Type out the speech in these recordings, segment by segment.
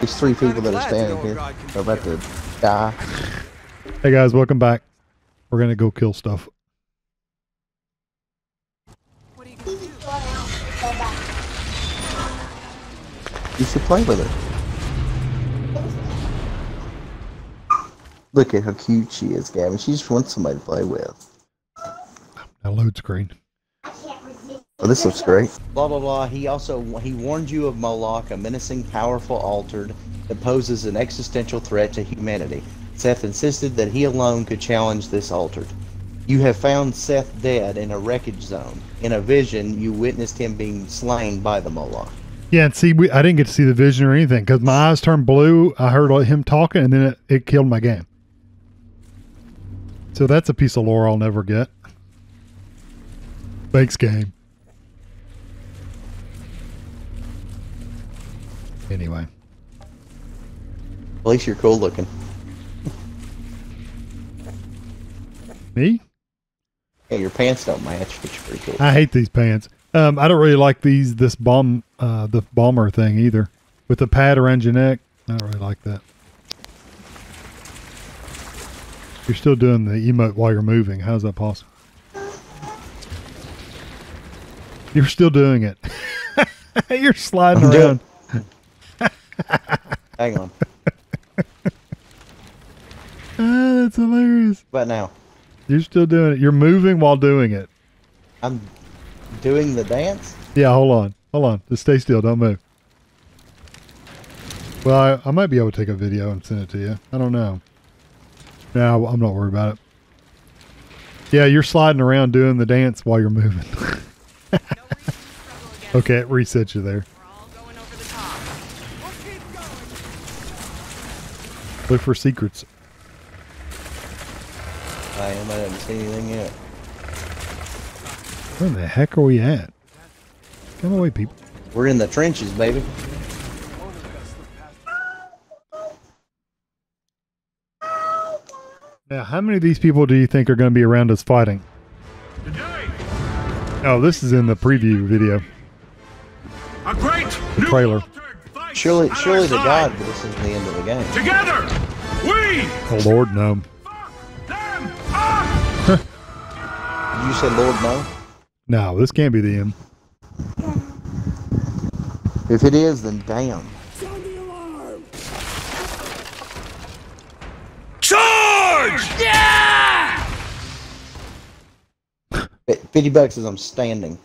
There's three people that are standing here. They're about to die. Hey guys, welcome back. We're gonna go kill stuff. You should play with her. Look at how cute she is, Gavin. She just wants somebody to play with. Now load screen. Oh, this looks great. Blah blah blah. He also he warned you of Moloch, a menacing, powerful altered that poses an existential threat to humanity. Seth insisted that he alone could challenge this altered. You have found Seth dead in a wreckage zone. In a vision, you witnessed him being slain by the Moloch. Yeah, and see, we, I didn't get to see the vision or anything because my eyes turned blue. I heard him talking, and then it, it killed my game. So that's a piece of lore I'll never get. Thanks, game. Anyway, At least you're cool looking. me? Yeah, your pants don't match, but you're pretty cool. I hate these pants. Um, I don't really like these this bomb uh the bomber thing either. With the pad around your neck. I don't really like that. You're still doing the emote while you're moving. How's that possible? You're still doing it. you're sliding I'm doing- around. Hang on. Ah, that's hilarious. But now, You're still doing it. You're moving while doing it. I'm doing the dance. Yeah, hold on. Hold on. Just stay still. Don't move. Well, I, I might be able to take a video and send it to you. I don't know. No, I'm not worried about it. Yeah, you're sliding around doing the dance while you're moving. okay, it resets you there. Look for secrets. I am. I didn't see anything yet. Where the heck are we at? Come away, people. We're in the trenches, baby. Now, how many of these people do you think are going to be around us fighting? Oh, this is in the preview video. a great The new trailer. Altered fights Surely, surely to. God, but this is the end of the game. Together, we Oh, Lord, no. fuck. Did you say Lord no? No, this can't be the end. If it is, then damn. Charge! Fi- Fifty bucks as I'm standing.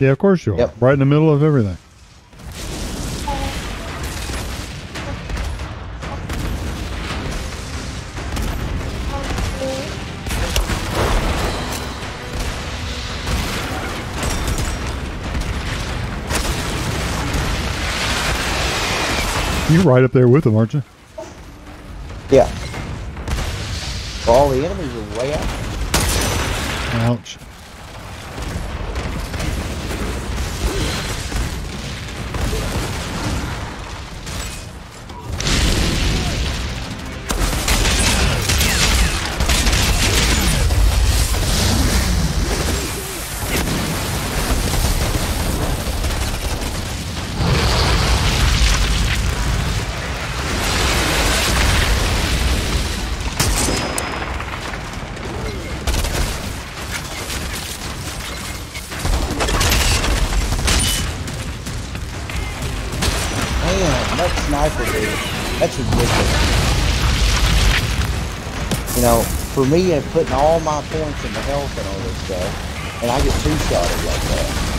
Yeah, of course you are. Yep. Right in the middle of everything. Right up there with them, aren't you? Yeah. All the enemies are way out. Ouch. That sniper dude. That's ridiculous. You know, for me, I'm putting all my points in the health and all this stuff, and I get two shotted like that.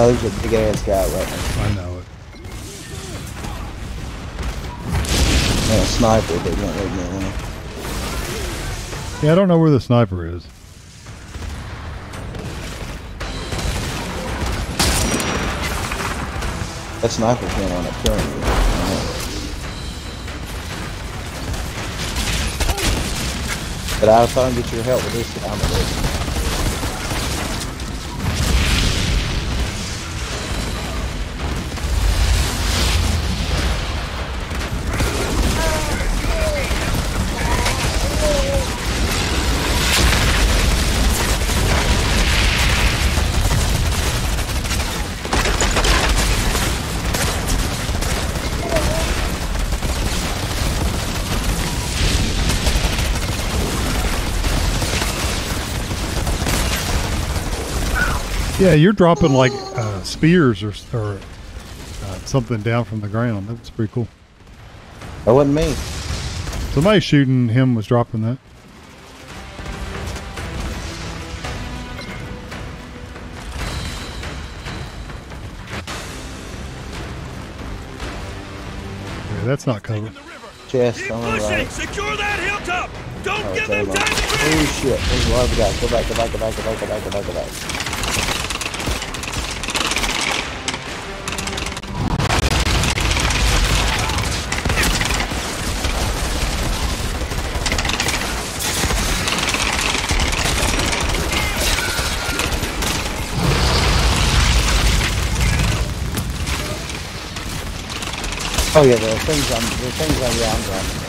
Oh, there's a big ass guy right now. I know it. A sniper, but won't leave me alone. Yeah, I don't know where the sniper is. That sniper's been on a turn. But I'll try and get your help with this. I'm with Yeah, you're dropping like uh, spears or, or uh, something down from the ground. That's pretty cool. That wasn't me. Somebody shooting him was dropping that. Yeah, that's not covered. The. Chest Keep on the pushing. right. Secure that hilltop. Don't Oh, give them time to Oh breathe. shit, there's a lot of guys. Go back, go back, go back, go back, go back, go back, go back. Oh yeah, the things I'm, the things I'm, yeah, I'm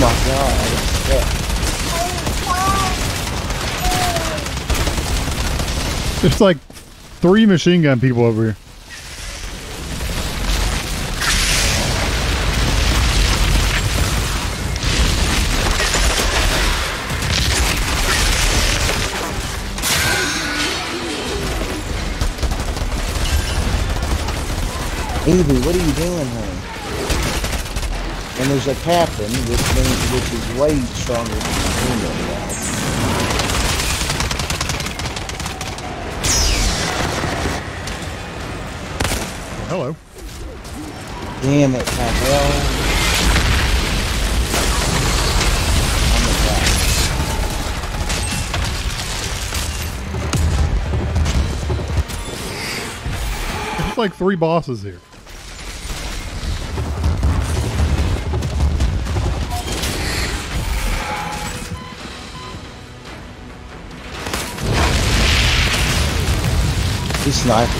my god, stuck. There's like three machine gun people over here. Evie, what are you doing, honey? And there's a captain, which means which is way stronger than the human guy. Hello. Damn it, Capel. I'm the guy. Like three bosses here. He's sniping.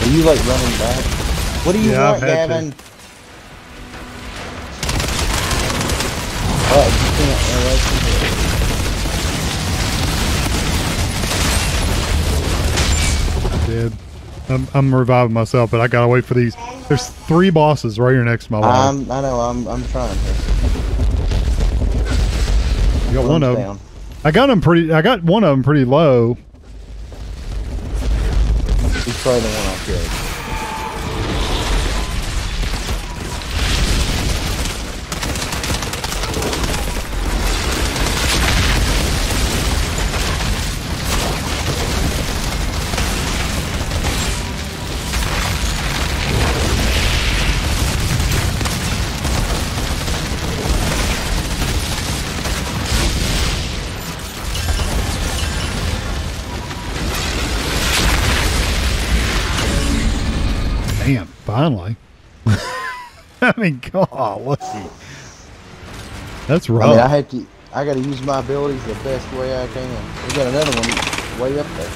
Are you like running back? What do you Yeah, want, I've to. Gavin? Oh, you can't. Uh, That's Dead. I'm, I'm reviving myself, but I gotta wait for these. There's three bosses right here next to my wall. I know. I'm. I'm trying. You got one of them. down. I got them pretty. I got one of them pretty low. The one. Mean, golly. That's I rough. mean, I had to. I got to use my abilities the best way I can. We got another one way up there.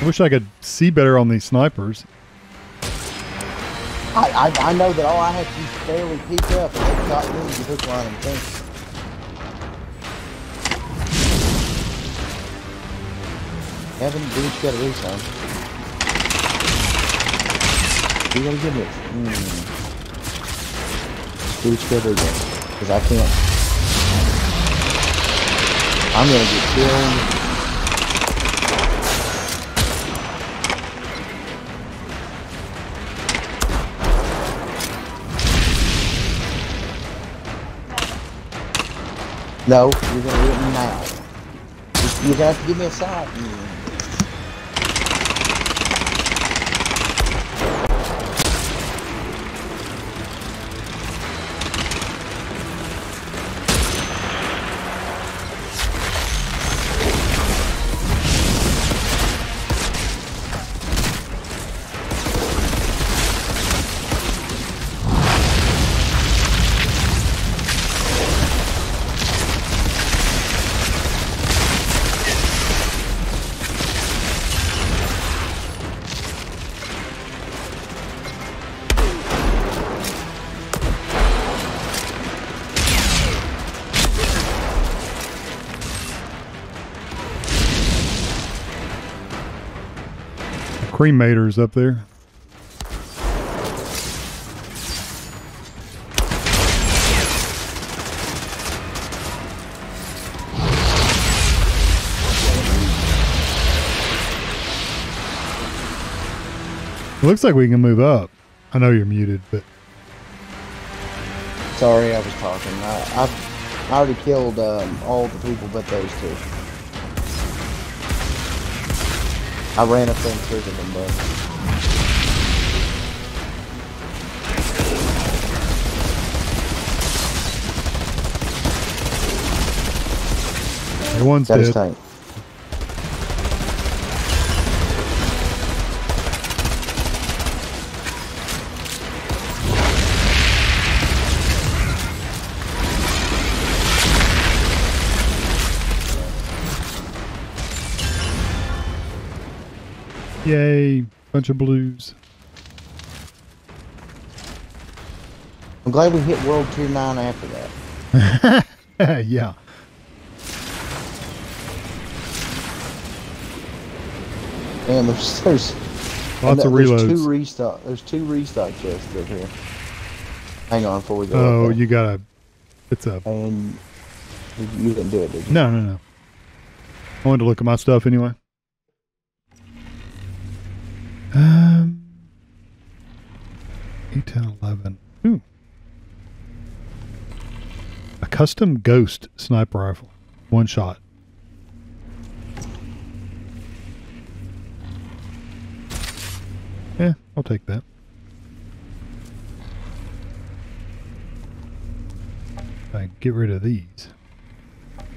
I wish I could see better on these snipers. I, I, I know that all I had to do is barely peek up and they got me with hook, line, and sinker. Evan, do what you gotta do, son. You gotta give it. Mm. What you gotta because I can't. I'm gonna get killed. No, you're gonna do me now. You- You're gonna have to give me a sign. Cremator's up there. Looks like we can move up. I know you're muted, but Sorry, I was talking. I, I've I already killed um, all the people but those two. I ran up there and triggered them, but one's got his dead. tank. Yay! Bunch of blues. I'm glad we hit World Tier 9 after that. yeah. And there's there's Lots and of there's reloads. two restock. There's two restock chests up here. Hang on before we go. Oh, up you gotta. It's a and you, you didn't do it, did you? no, no, no. I wanted to look at my stuff anyway. Um, eight, 10, 11. Ooh. A custom ghost sniper rifle. One shot. Yeah, I'll take that. I get rid of these.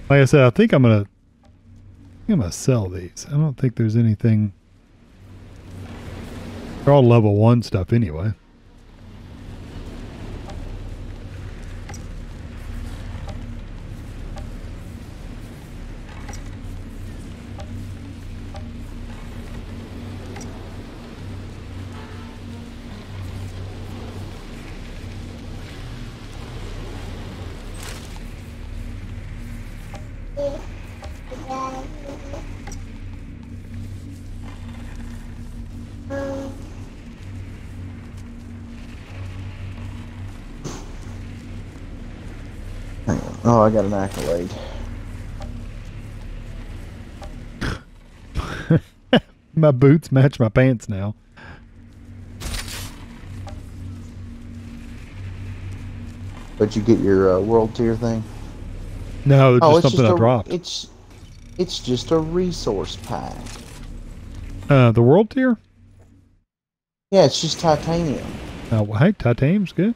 Like I said, I think I'm gonna. I think I'm gonna sell these. I don't think there's anything. They're all level one stuff anyway. I got an accolade. My boots match my pants now. But you get your uh, world tier thing. No, it's oh, just it's something just I a, dropped. It's it's just a resource pack. Uh, the world tier. Yeah, it's just titanium. Uh, well, hey, titanium's good.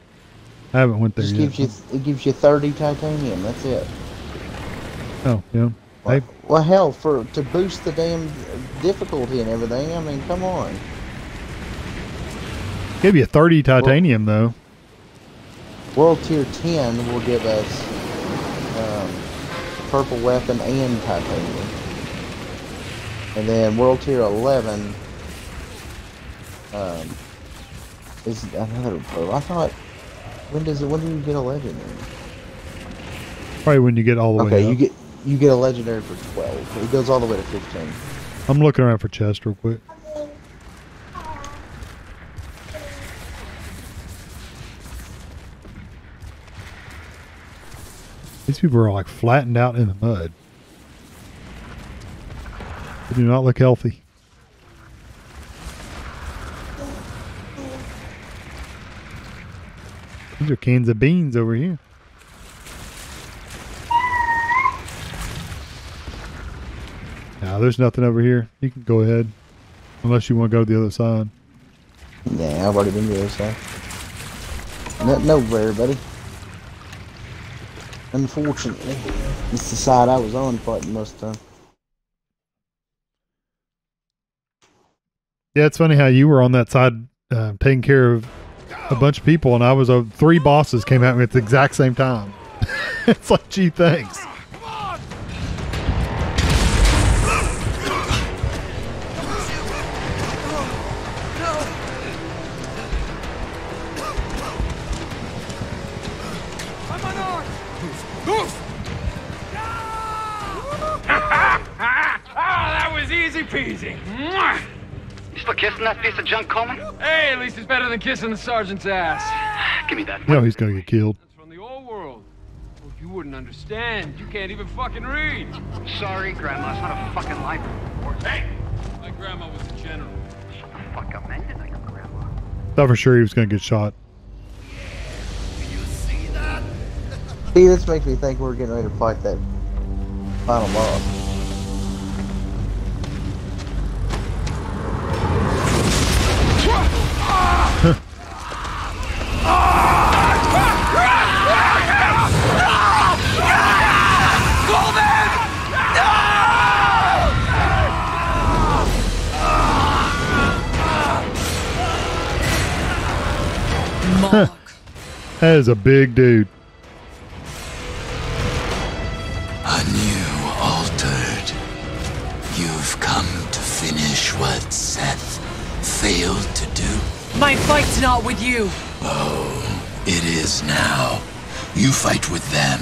I haven't went there Just yet. gives you it gives you thirty titanium. That's it. Oh, yeah. Hey, Well, hell, for to boost the damn difficulty and everything. I mean, come on. Gave you 30 titanium, though. World Tier 10 will give us um, purple weapon and titanium. And then World Tier 11 um, is another. I thought, when does it, when do you get a legendary? Probably when you get all the way Okay, you get you get a legendary for 12. It goes all the way to 15. I'm looking around for chest real quick. These people are like flattened out in the mud. They do not look healthy. These are cans of beans over here. Now there's nothing over here. You can go ahead. Unless you want to go to the other side. Yeah, I've already been to other side. Nothing over there, buddy. Unfortunately, it's the side I was on fighting most of the time. Yeah, it's funny how you were on that side uh, taking care of a bunch of people, and I was uh, three bosses came at me at the exact same time. it's like, gee, thanks. Kissing that piece of junk, Coleman? Hey, at least it's better than kissing the sergeant's ass. Give me that. You know he's gonna get killed. That's from the old world. Oh, you wouldn't understand. You can't even fucking read. Sorry, Grandma. It's not a fucking library. Hey! My grandma was a general. Shut the fuck up, man. You're not your grandma. Thought for sure he was gonna get shot. See, this makes me think we're getting ready to fight that final boss. That is a big dude. Anew altered. You've come to finish what Seth failed to do. My fight's not with you. Oh, it is now. You fight with them.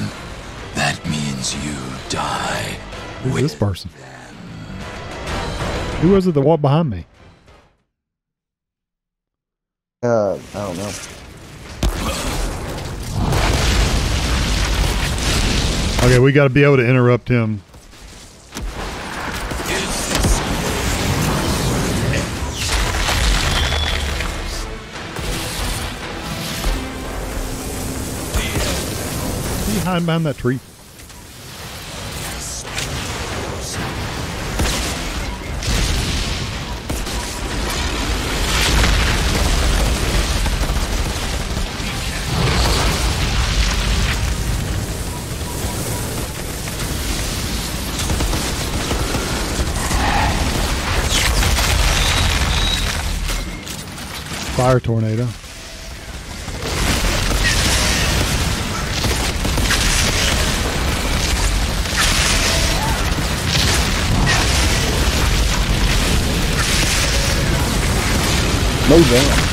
That means you die. Who's with this person? Who was it that walked behind me? Uh, I don't know. Okay, we got to be able to interrupt him. He hiding behind that tree. Fire tornado. No damn.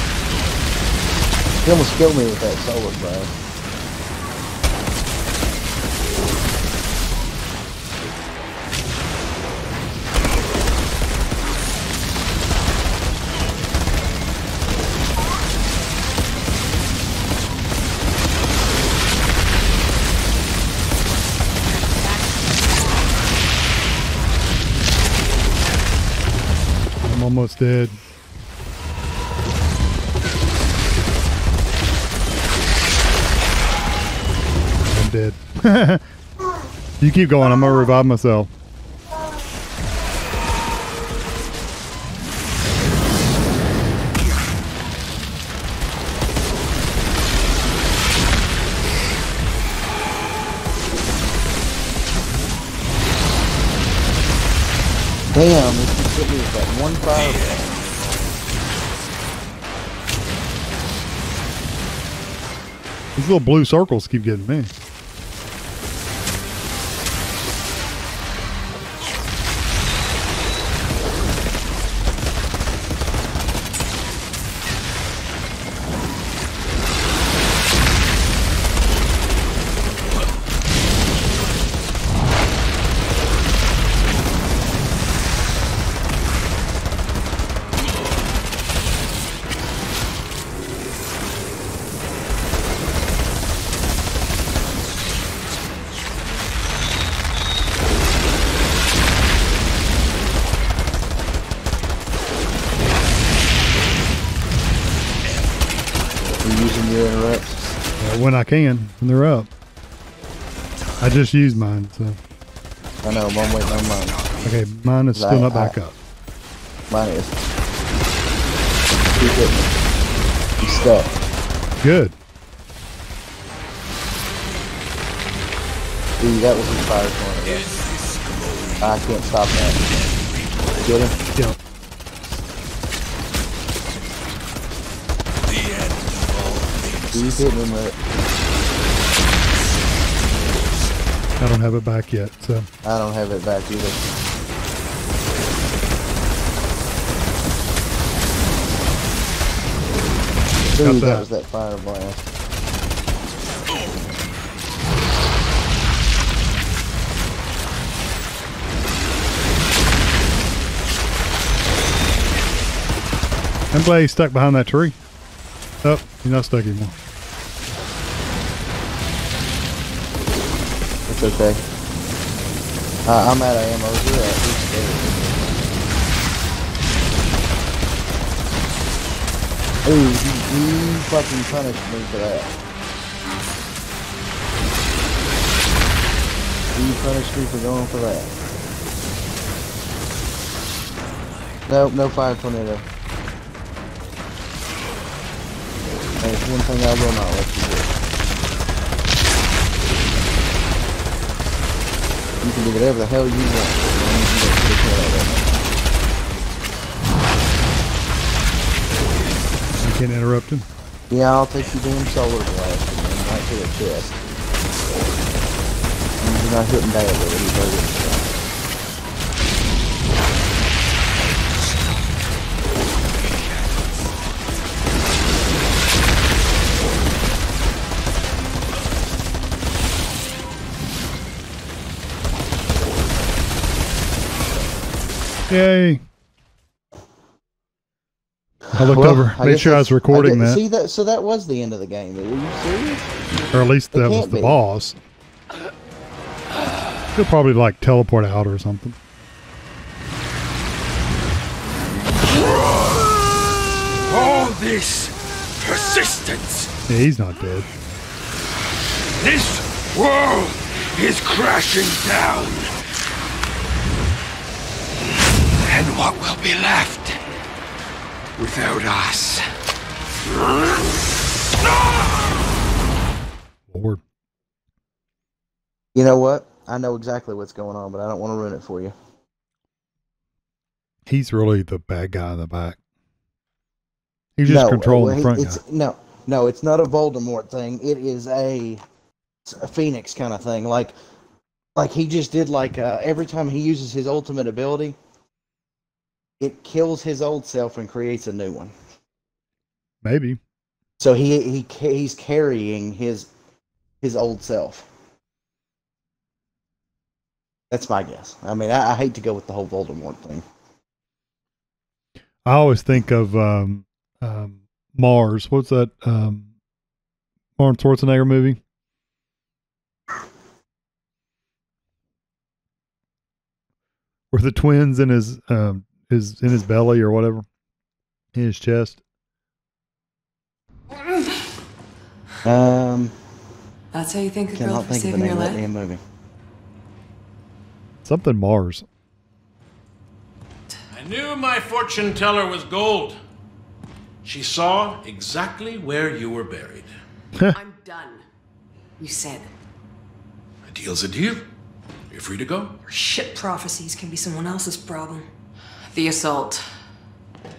He almost killed me with that solar fire. Almost dead. I'm dead. you keep going. I'm gonna revive myself. Damn, one. These little blue circles keep getting me. Can, when they're up. I just used mine, so. I know, I'm waiting on mine. Okay, mine is still Right, not back I- up. Mine is. Keep. He's stuck. Good. Ooh, that was his fire tornado. I can't stop that. Get him? Yep. Keep hitting him with I don't have it back yet, so. I don't have it back either. Got Ooh, that that. was that fire blast. I'm glad he's stuck behind that tree. Oh, he's not stuck anymore. It's okay. Uh, I'm out ammo. You're at least there. Ooh, he, he fucking punished me for that. He punished me for going for that. Nope, no fire tornado. There's one thing I will not let you You can do whatever the hell you want. as long as you don't take care of it. You can't interrupt him. Yeah, I'll take you damn solar blast and then right to the chest. You're not hitting bad Yay. I looked Well, over, I made sure I was recording guess- that, See that? So that was the end of the game. Were you serious? or at least that was the be. boss. He'll probably like teleport out or something. All this persistence. Yeah, he's not dead. This world is crashing down. And what will be left without us? Lord. You know what? I know exactly what's going on, but I don't want to ruin it for you. He's really the bad guy in the back. He's just no, controlling well, the front it's, guy. No, no, it's not a Voldemort thing. It is a, a Phoenix kind of thing. Like, like he just did. Like uh, every time he uses his ultimate ability, it kills his old self and creates a new one. Maybe. So he he he's carrying his his old self. That's my guess. I mean, I, I hate to go with the whole Voldemort thing. I always think of um, um, Mars. What's that? Um, Arnold Schwarzenegger movie? Where the twins in his um, his in his belly or whatever, in his chest. Um, That's how you thank a girl cannot for think of the saving name your of that life? damn movie. Something Mars. I knew my fortune teller was gold. She saw exactly where you were buried. I'm done. You said. A deal's a deal. You're free to go. Your shit prophecies can be someone else's problem. The assault.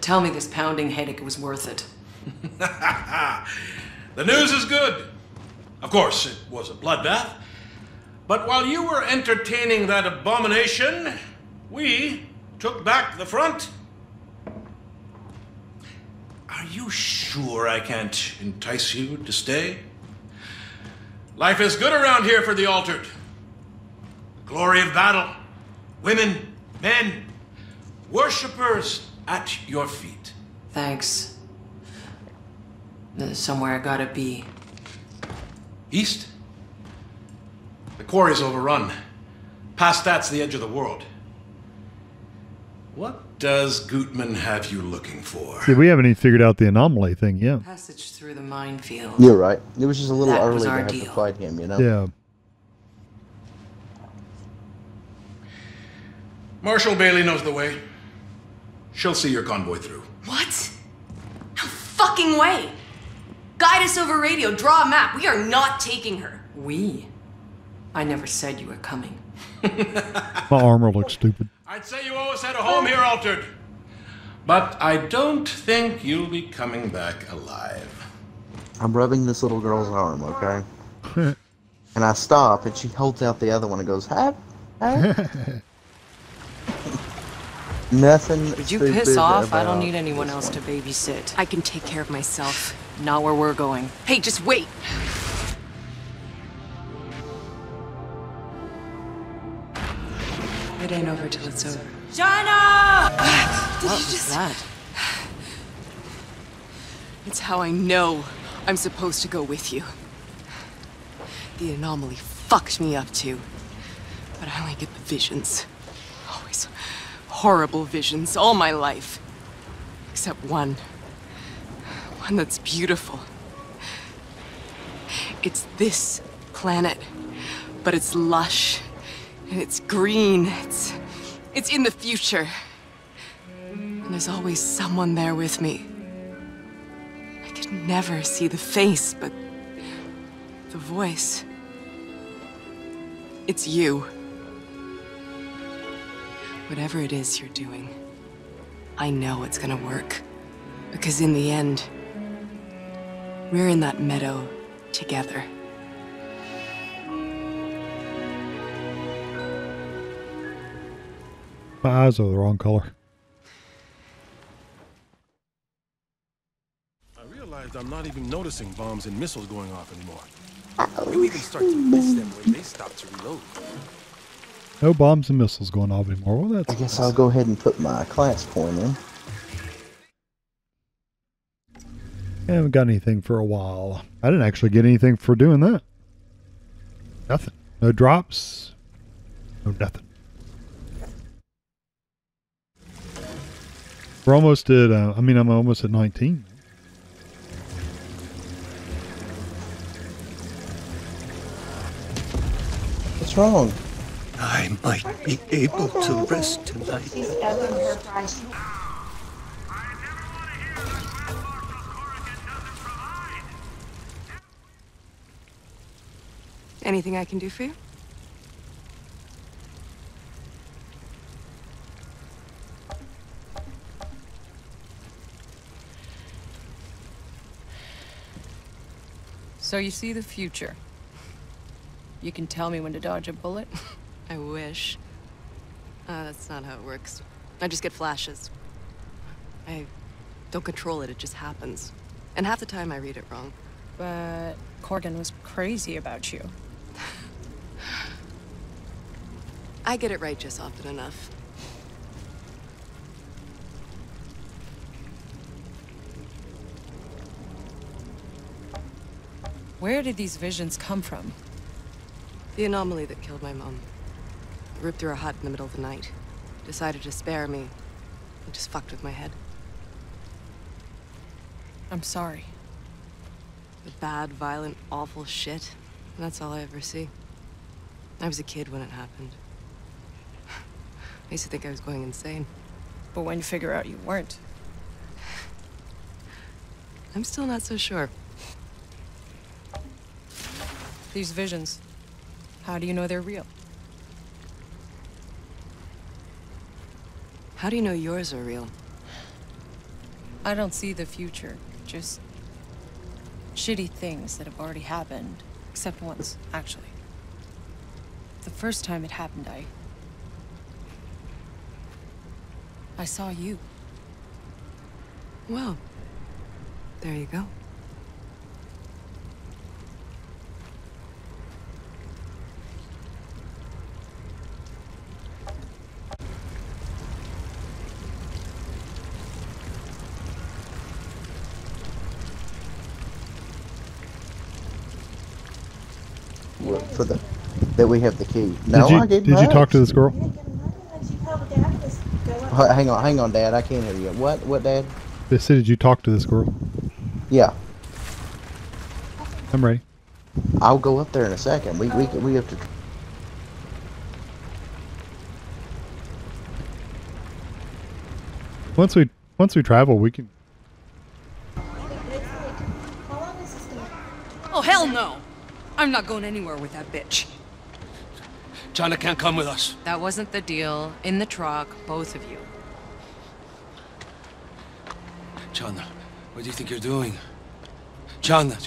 Tell me this pounding headache was worth it. The news is good. Of course, it was a bloodbath. But while you were entertaining that abomination, we took back the front. Are you sure I can't entice you to stay? Life is good around here for the altered. The glory of battle, women, men, worshippers at your feet. Thanks. There's somewhere I gotta be. East? The quarry's overrun. Past that's the edge of the world. What does Gutman have you looking for? See, we haven't even figured out the anomaly thing yet. Passage through the minefield. You're right. It was just a little That early to our have to fight him, you know? Yeah. Marshal Bailey knows the way. She'll see your convoy through. What? No fucking way! Guide us over radio, draw a map. We are not taking her. We? I never said you were coming. My armor looks stupid. I'd say you always had a home here, Altered. But I don't think you'll be coming back alive. I'm rubbing this little girl's arm, okay? and I stop, and she holds out the other one and goes, "Have, have." Nothing. Would you piss off? I don't need anyone this else to babysit. I can take care of myself. Not where we're going. Hey, just wait! It ain't over till it's over. Channa! Did What you was just. that? It's how I know I'm supposed to go with you. The anomaly fucked me up too. But I only get the visions. Horrible visions all my life. Except one. One that's beautiful. It's this planet, but it's lush and it's green. It's it's in the future. And there's always someone there with me. I could never see the face, but the voice. It's you. Whatever it is you're doing, I know it's gonna work. Because in the end, we're in that meadow together. My eyes are the wrong color. I realized I'm not even noticing bombs and missiles going off anymore. Oh, you even start to miss them when they stop to reload. No bombs and missiles going off anymore. Well, that's I guess I'll go ahead and put my class point in. I haven't got anything for a while. I didn't actually get anything for doing that. Nothing. No drops. No nothing. We're almost at, uh, I mean, I'm almost at 19. What's wrong? I might be able to rest tonight. Anything I can do for you? So you see the future. You can tell me when to dodge a bullet? I wish. Uh, that's not how it works. I just get flashes. I don't control it, it just happens. And half the time I read it wrong. But Corgan was crazy about you. I get it right just often enough. Where did these visions come from? The anomaly that killed my mom. Ripped through her hut in the middle of the night. Decided to spare me. It just fucked with my head. I'm sorry. The bad, violent, awful shit. And that's all I ever see. I was a kid when it happened. I used to think I was going insane. But when you figure out you weren't, I'm still not so sure. these visions, how do you know they're real? How do you know yours are real? I don't see the future, just shitty things that have already happened. Except once, actually. The first time it happened, I. I saw you. Well, there you go. What- For the that we have the key. No, did you, I gave did you much. talk to this girl? H- Hang on, hang on, Dad. I can't hear you. What? What, Dad? They said, did you talk to this girl? Yeah, I'm ready. I'll go up there in a second. We we we have to. Once we once we travel, we can. Oh, hell no! I'm not going anywhere with that bitch. Channa can't come with us. That wasn't the deal. In the truck, both of you. Channa, what do you think you're doing? Channa.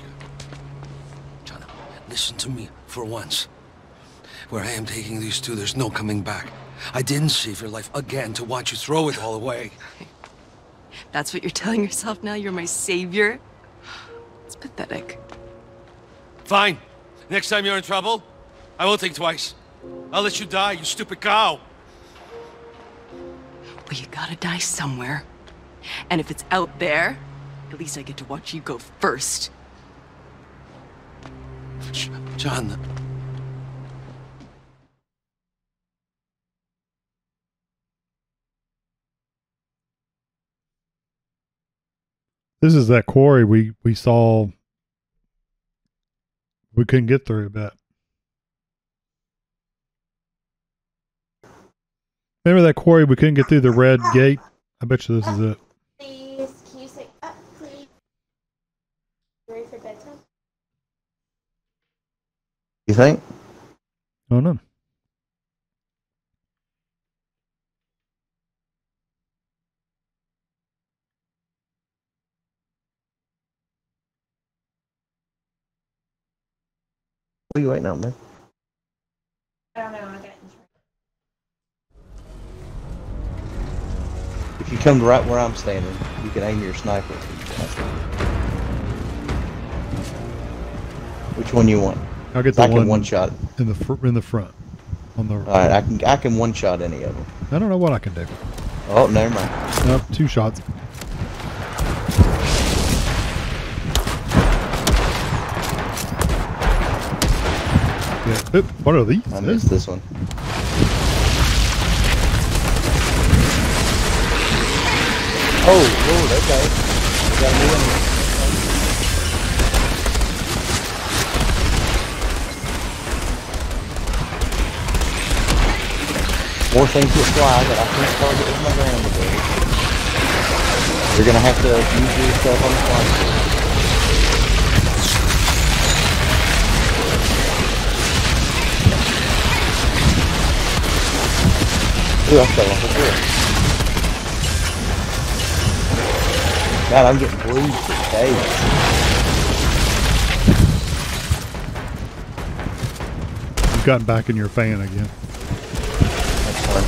Channa, listen to me for once. Where I am taking these two, there's no coming back. I didn't save your life again to watch you throw it all away. That's what you're telling yourself now? You're my savior? It's pathetic. Fine. Next time you're in trouble, I won't think twice. I'll let you die, you stupid cow. Well, you gotta die somewhere. And if it's out there, at least I get to watch you go first. John. This is that quarry we we saw. We couldn't get through, I bet. Remember that quarry we couldn't get through the red gate? I bet you this is it. Please, can you say up, please? Ready for bedtime? You think? Oh no. What are you waiting on, man? I don't know. I got If you come right where I'm standing, you can aim your sniper. Which one you want? I'll get the I can one, one shot. in the fr- in the front. On the. All right, I can I can one shot any of them. I don't know what I can do. Oh, never mind. Nope, two shots. Oop, what are these? I eh? missed this one. Oh, Lord, okay. We got a new enemy. More things that fly that I can't target with my ground. You're gonna have to use your stuff on the flank. Ooh, I fell off a cliff. God, I'm getting for days. You've gotten back in your fan again. That's fine.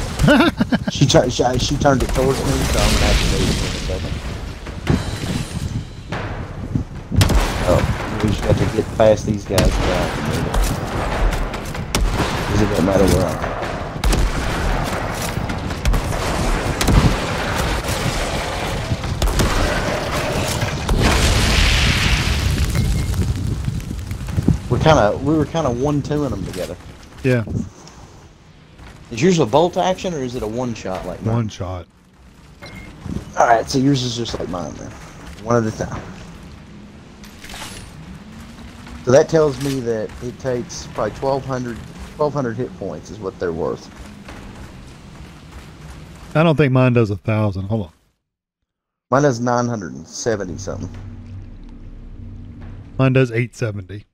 she, tur- she she turned it towards me, so I'm gonna have to in a second. Oh, we just have to get past these guys moving. It doesn't matter where I'm at. Kind of we were kind of one twoing them together. Yeah, Is yours a bolt action or is it a one shot like mine? one shot. All right, so yours is just like mine then, one at a time. So that tells me that it takes probably 1,200, 1,200 hit points is what they're worth. I don't think mine does a thousand. Hold on. Mine does 970 something. Mine does 870.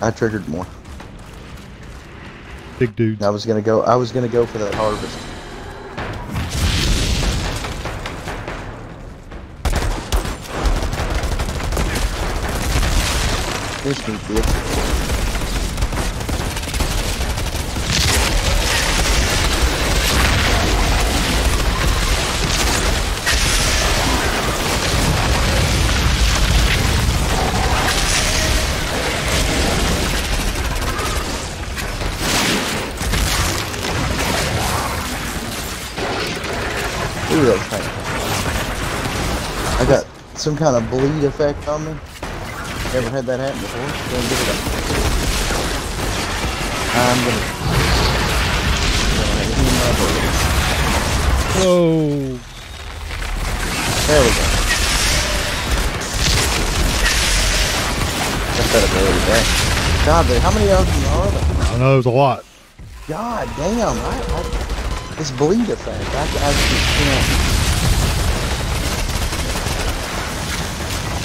I triggered more. Big dude. I was gonna go. I was gonna go for that harvest. This bitch. Some kind of bleed effect on me. Never had that happen before. Go and get it up. I'm gonna. Gonna heal my bullets. Whoa. There we go. Got that ability back. God, there- how many of them are there? I don't know, there's a lot. God damn, I, I, this bleed effect, I, I just can't.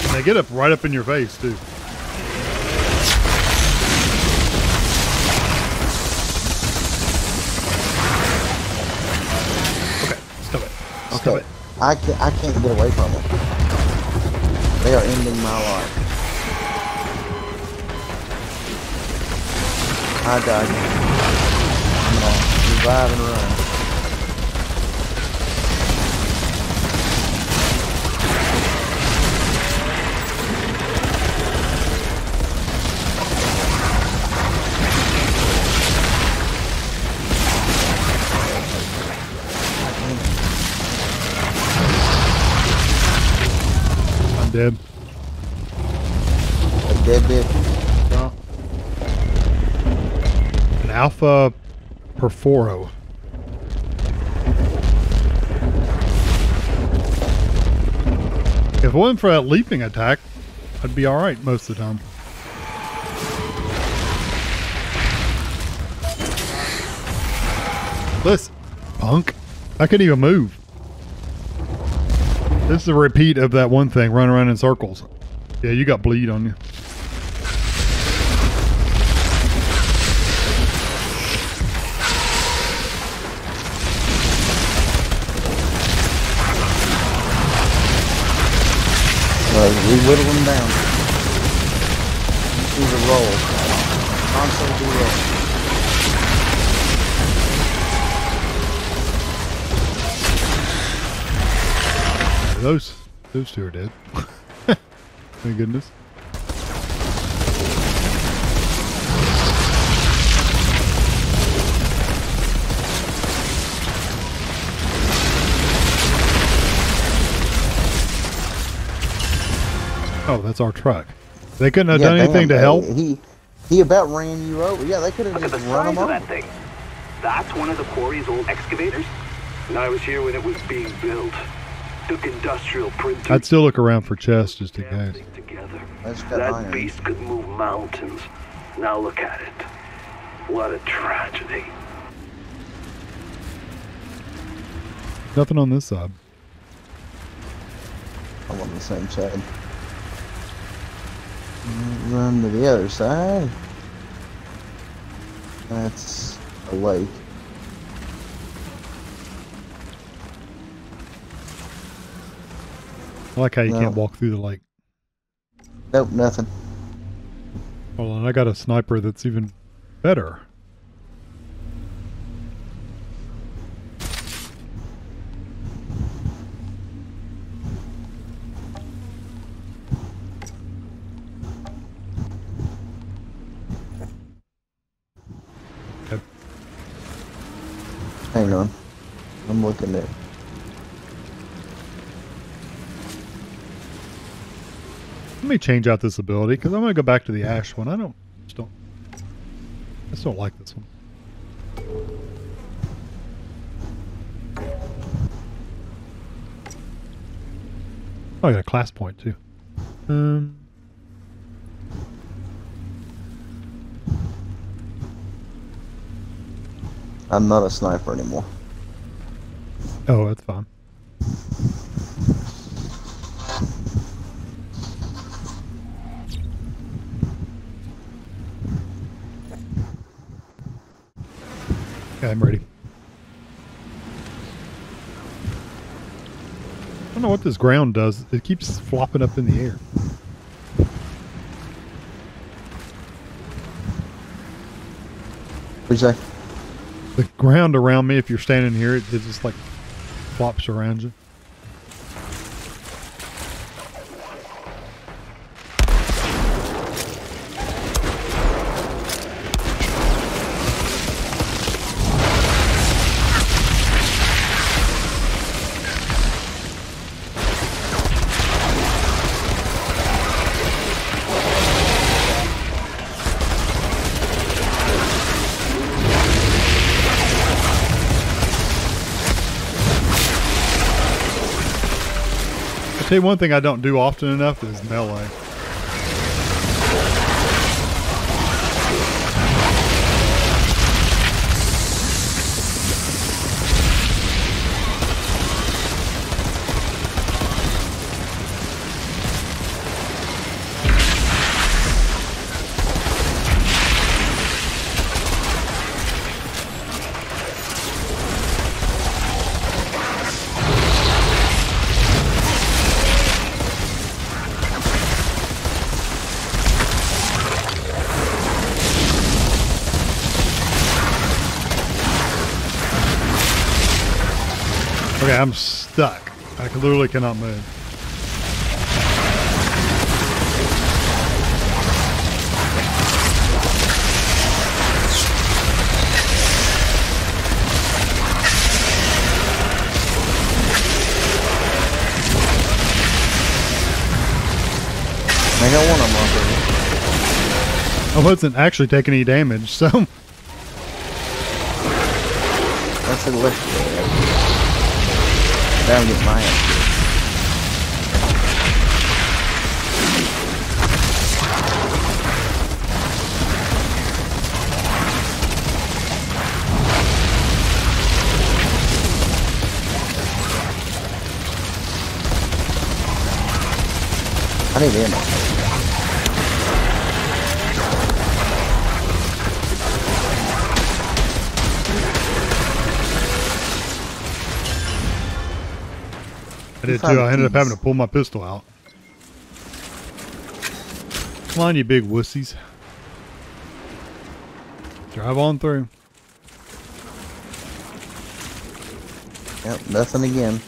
And they get up right up in your face, too. Okay, stop it. Stop Okay, it. I can't, I can't get away from it. They are ending my life. I died. I'm gonna revive and run. Alpha perforo. If it wasn't for that leaping attack, I'd be alright most of the time. Listen, punk. I couldn't even move. This is a repeat of that one thing, run around in circles. Yeah, you got bleed on you. Well, we whittle them down. Do the roll. Console do roll. Those those two are dead. Thank goodness. Oh, that's our truck. They couldn't have Yeah, done anything damn, to help. He he about ran you over. Yeah, they could have Look at just the run size him of over. that thing. That's one of the quarry's old excavators. And I was here when it was being built. Took industrial printers I'd still look around for chests just in case. together. That's That iron. beast could move mountains. Now look at it. What a tragedy. Nothing on this side. I'm on the same side. Run to the other side. That's a lake. I like how you No. can't walk through the lake. Nope, nothing. Hold on, I got a sniper that's even better. Hang on. I'm looking at. Let me change out this ability because I'm going to go back to the ash one. I don't, just don't, I just don't like this one. Oh, I got a class point too. Um, I'm not a sniper anymore. Oh, that's fine. Yeah, I'm ready. I don't know what this ground does. It keeps flopping up in the air. What you say? The ground around me, if you're standing here, it, it just like flops around you. You one thing I don't do often enough is melee. I literally cannot move. I got one of them I wasn't actually taking any damage, so. That's a lift. Down get my ass. I need ammo. Did too. I ended up having to pull my pistol out. Come on, you big wussies. Drive on through. Yep, nothing again.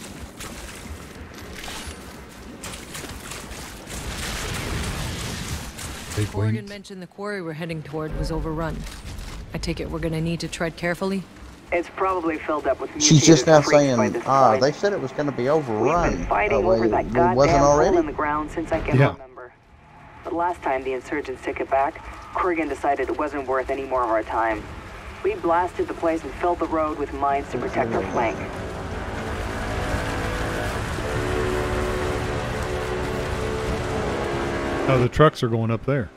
Big Morgan wings. mentioned the quarry we're heading toward was overrun. I take it we're gonna need to tread carefully? It's probably filled up with She's just now saying, ah, point. they said it was going to be overrun. We've been fighting Oh, wait, over that it goddamn wasn't hole already? in the ground since I can Yeah. remember. But last time the insurgents took it back, Corrigan decided it wasn't worth any more of our time. We blasted the place and filled the road with mines to protect our flank. Oh, the trucks are going up there.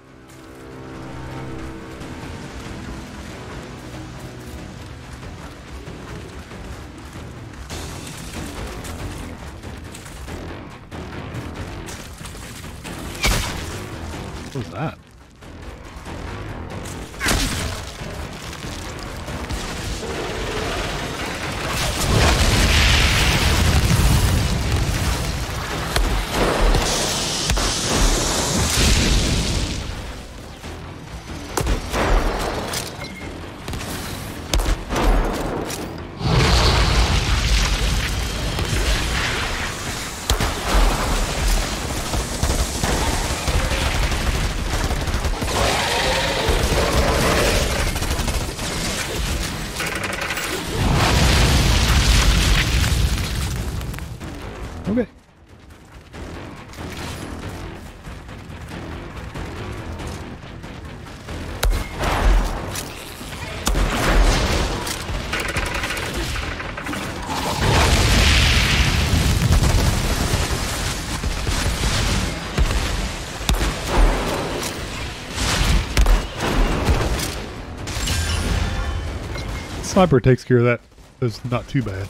Sniper takes care of that. It's not too bad.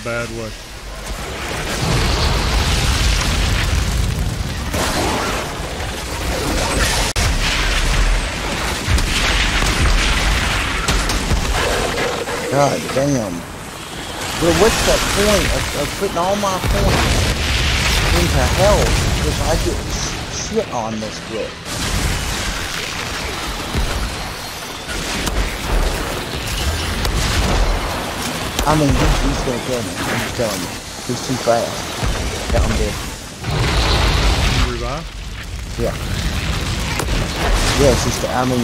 A bad way. God damn. Well, what's the point of, of putting all my points into hell if I get shit on this quick? I mean, he's, gonna kill me. I'm just telling you. He's too fast. Yeah, I'm dead. Revive? Yeah. Yeah, it's just, I mean,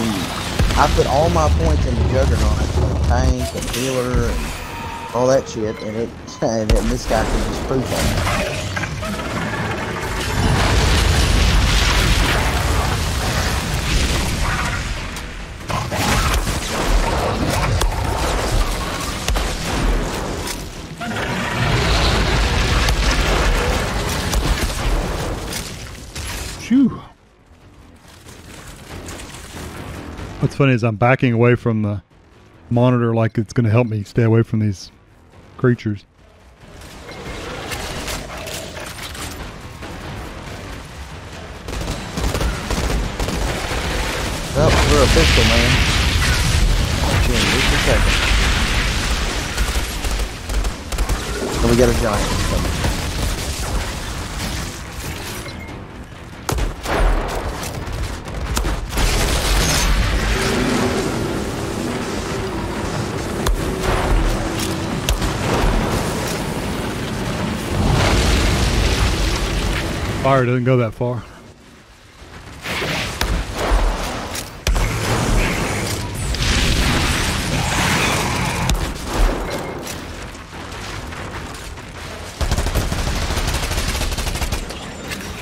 I put all my points into Juggernaut, like tank and healer and all that shit, and it, and this guy can just proof on it. What's funny is I'm backing away from the monitor like it's going to help me stay away from these creatures. Well, we're official, man. Jim, just a second. And we got a giant coming. Fire doesn't go that far.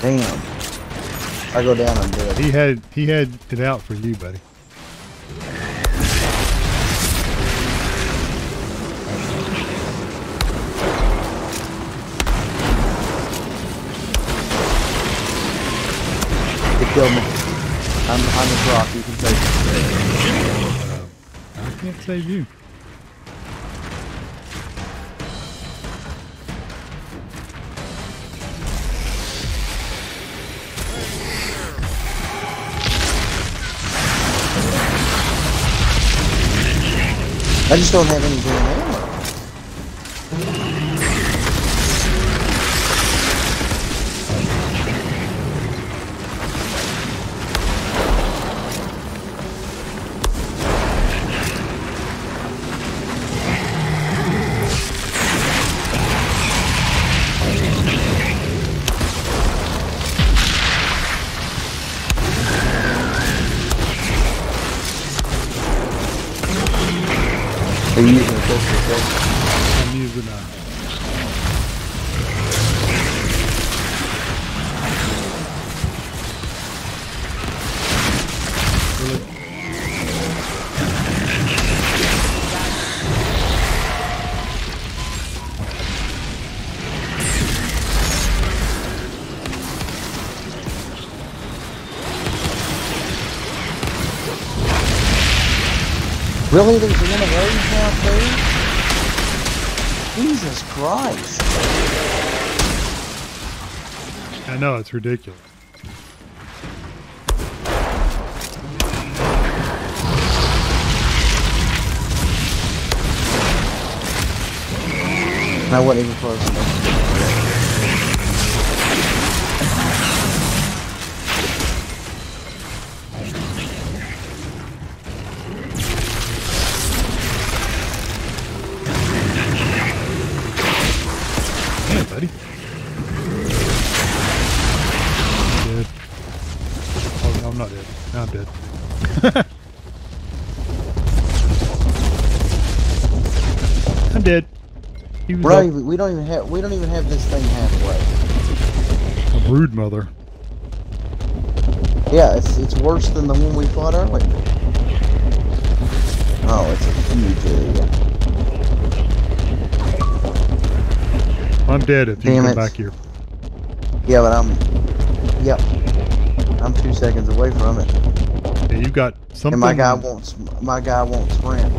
Damn. I go down and do it. He had he had it out for you, buddy. Killed me. I'm behind this rock. You can take it. I can't save you. I just don't have any damn ammo. Christ. I know it's ridiculous. I wasn't even close enough. He was Right, up- we don't even have we don't even have this thing halfway. a brood mother. Yeah, it's it's worse than the one we fought earlier. Oh, it's a huge area. I'm dead if you come it. back here. Yeah, but I'm yep. I'm two seconds away from it. Yeah, you got something. And my guy won't my guy won't sprint.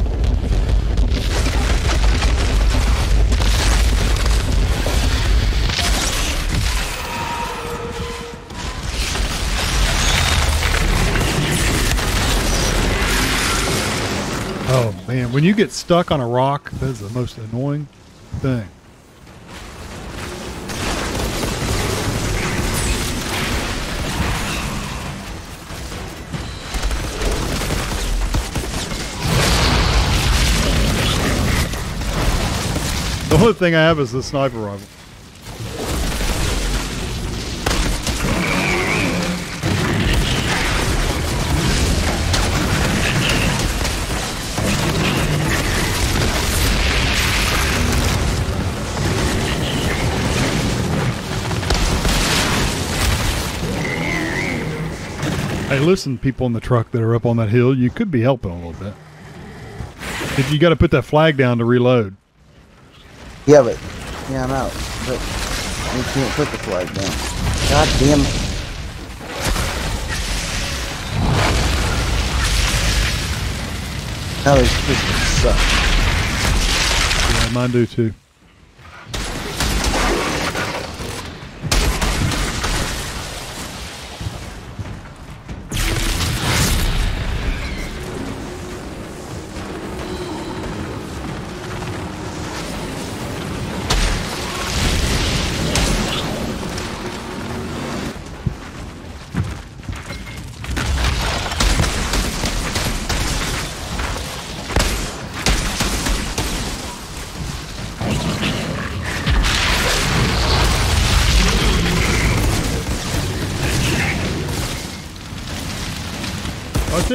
When you get stuck on a rock, that's the most annoying thing. The only thing I have is the sniper rifle. Hey, listen, people in the truck that are up on that hill, you could be helping a little bit. If you got to put that flag down to reload. Yeah, but yeah, I know, but you can't put the flag down. God damn it! Now these pistols suck. Yeah, mine do too.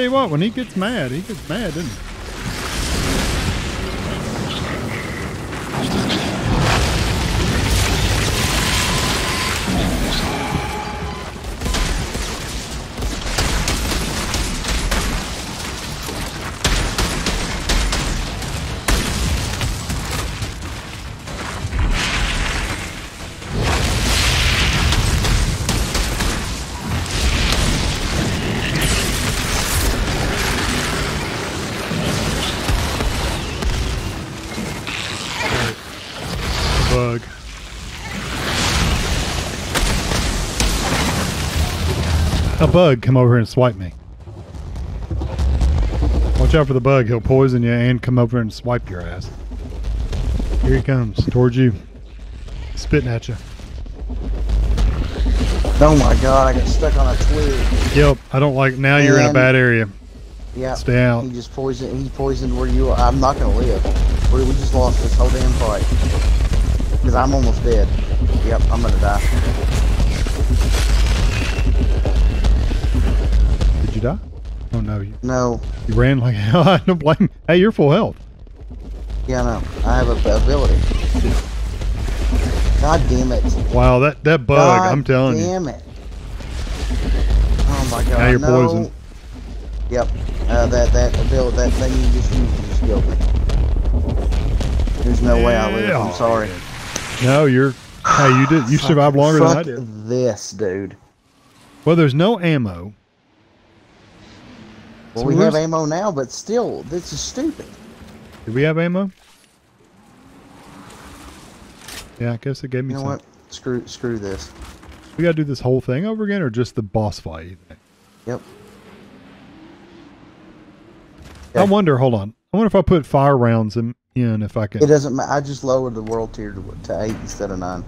You what, when he gets mad, he gets mad, doesn't he? Bug come over here and swipe me. Watch out for the bug. He'll poison you and come over and swipe your ass. Here he comes towards you, spitting at you. Oh my god, I got stuck on a twig. Yep, I don't like. Now you're in a bad area. Yeah. Stay out. He just poisoned. He poisoned where you are. I'm not gonna live. We, we just lost this whole damn fight. Because I'm almost dead. Yep, I'm gonna die. Oh no, you No. you ran like hell. I don't blame. You. Hey, you're full health. Yeah, no. I have a ability. God damn it. Wow, that that bug. God I'm telling you. damn it. Oh my god. Now you're no. poisoned. Yep. Uh, that that ability, that thing you just used just killed me. There's no way I live. I'm sorry. No, you're. Hey, you did. You survived longer Fuck than I did. this, dude. Well, there's no ammo. Well, So we have ammo now, but still, this is stupid. Do we have ammo? Yeah, I guess it gave me You know some. what? Screw screw this. We gotta do this whole thing over again, or just the boss fight? Yep. I wonder. Hold on. I wonder if I put fire rounds in, in if I can. It doesn't matter. I just lowered the world tier to, to eight instead of nine.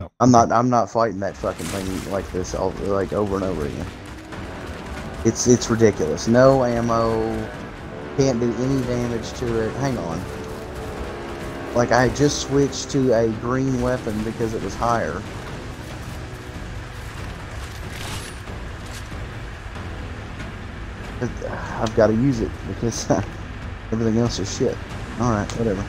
Oh. I'm not. I'm not fighting that fucking thing like this, all, like over and over again. It's it's ridiculous. No ammo. Can't do any damage to it. Hang on. Like I just switched to a green weapon because it was higher. Uh, I've got to use it because everything else is shit. All right, whatever.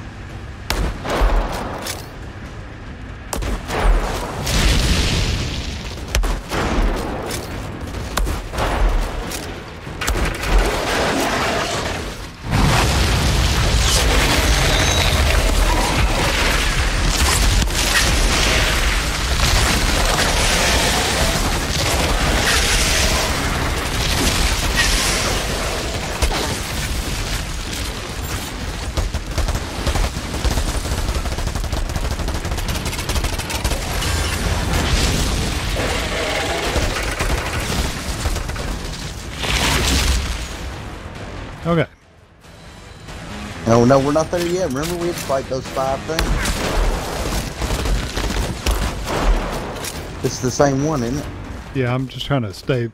No, no, we're not there yet. Remember we had to fight those five things? It's the same one, isn't it? Yeah, I'm just trying to stay.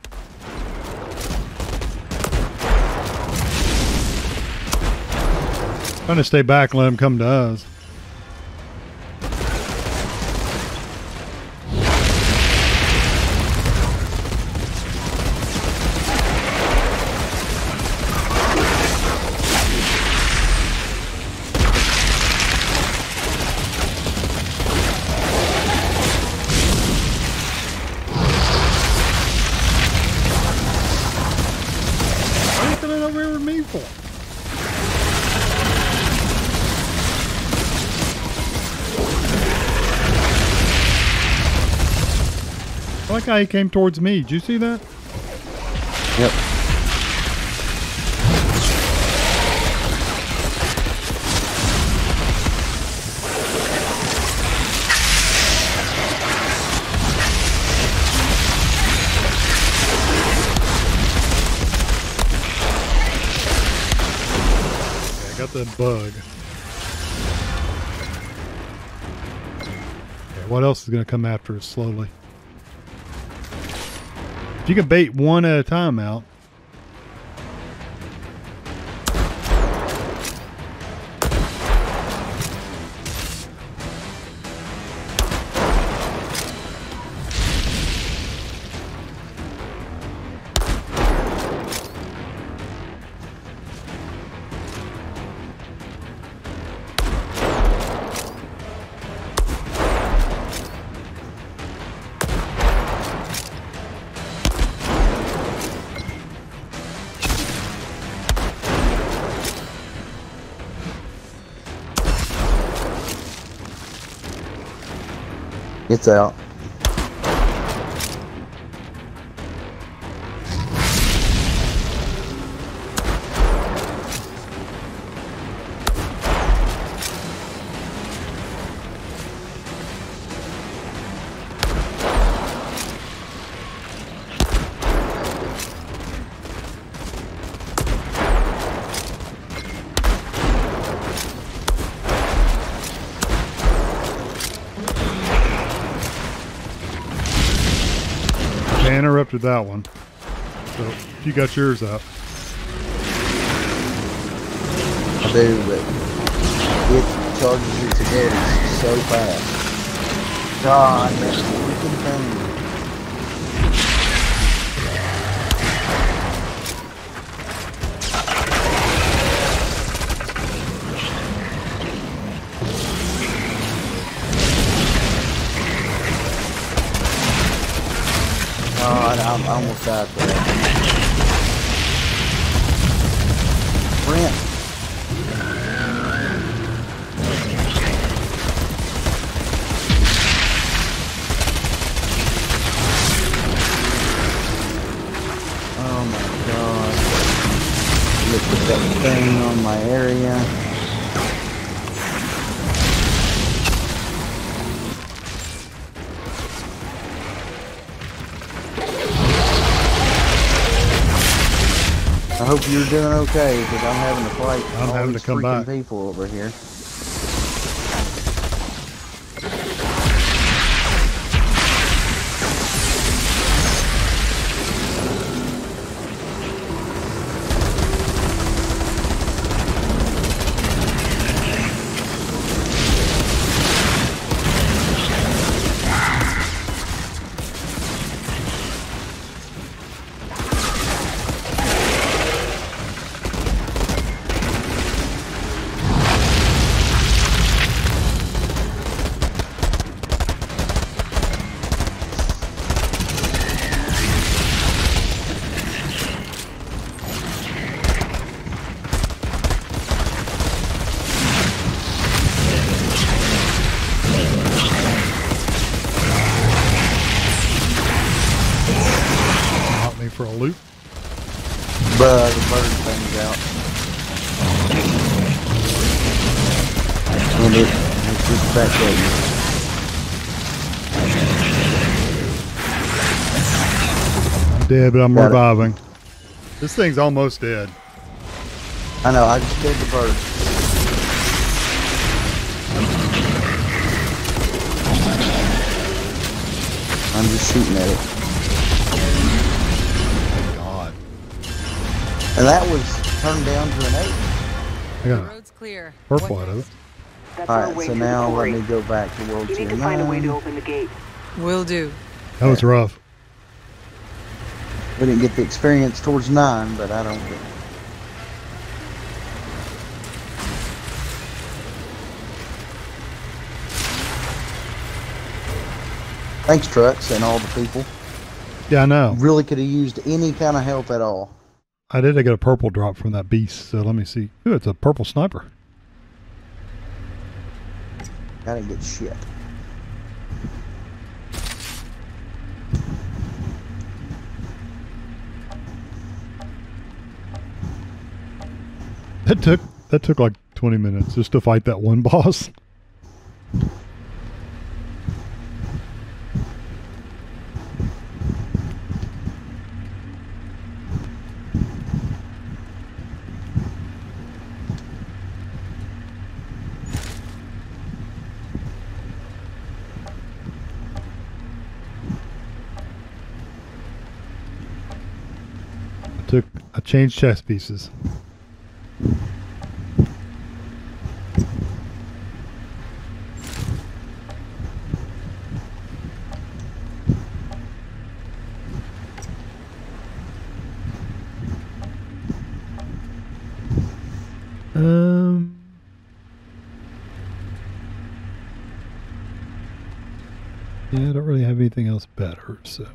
Trying to stay back and let them come to us. How he came towards me. Did you see that? Yep. Okay, I got the bug. Okay, what else is going to come after us slowly? If you can bait one at a time out. It's out. I that one. So you got yours up. I do, but it charges you to death so fast. God, that freaking thing. I'm almost died for that. Brent. You're doing okay because I'm having to fight I'm all having to these come freaking back. people over here. dead, but I'm Got reviving. It. This thing's almost dead. I know, I just killed the bird. I'm just shooting at it. God. And that was turned down to an eight. I got it. road's clear. Purple out of it. Alright, so now let me go back to World Two. Tier You need to find a way to open the gate. Will do. That was rough. We didn't get the experience towards 9, but I don't get Thanks, trucks, and all the people. Yeah, I know. Really could have used any kind of help at all. I did get a purple drop from that beast, so let me see. Ooh, it's a purple sniper. I didn't get shit. That took that took like 20 minutes just to fight that one boss. I took I changed chess pieces. Um. Yeah, I don't really have anything else better, so.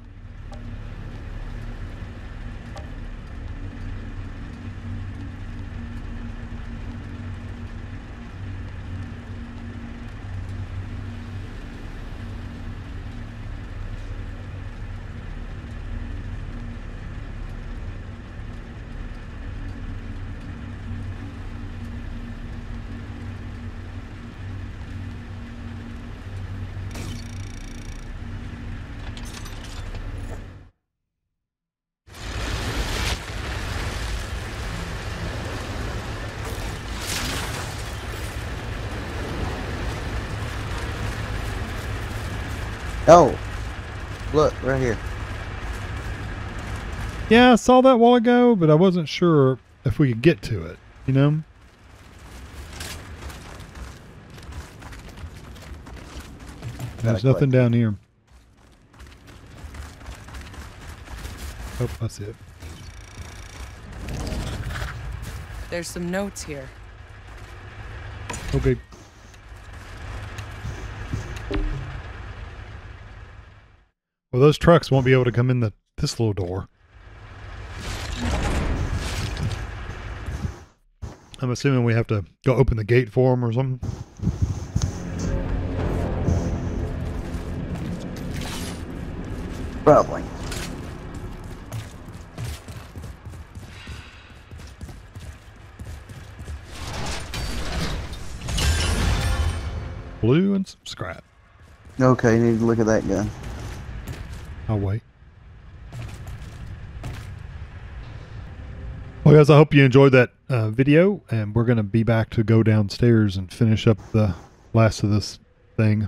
Oh, look right here. Yeah, I saw that a while ago, but I wasn't sure if we could get to it, you know? There's Gotta nothing down here. Oh, that's it. There's some notes here. Oh, okay. Well, those trucks won't be able to come in the this little door. I'm assuming we have to go open the gate for them or something. Probably. Blue and some scrap. Okay, you need to look at that gun. I'll wait. Well, guys, I hope you enjoyed that uh, video, and we're going to be back to go downstairs and finish up the last of this thing.